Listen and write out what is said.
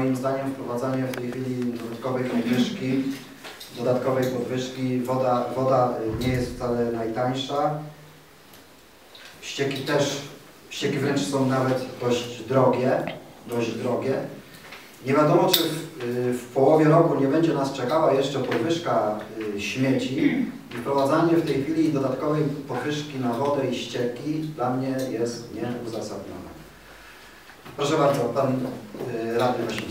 Moim zdaniem wprowadzanie w tej chwili dodatkowej podwyżki, dodatkowej podwyżki, woda, woda y, nie jest wcale najtańsza. Ścieki też, ścieki wręcz są nawet dość drogie, dość drogie. Nie wiadomo, czy w, y, w połowie roku nie będzie nas czekała jeszcze podwyżka y, śmieci wprowadzanie w tej chwili dodatkowej podwyżki na wodę i ścieki dla mnie jest nieuzasadnione. Proszę bardzo, pan radny Wasiński.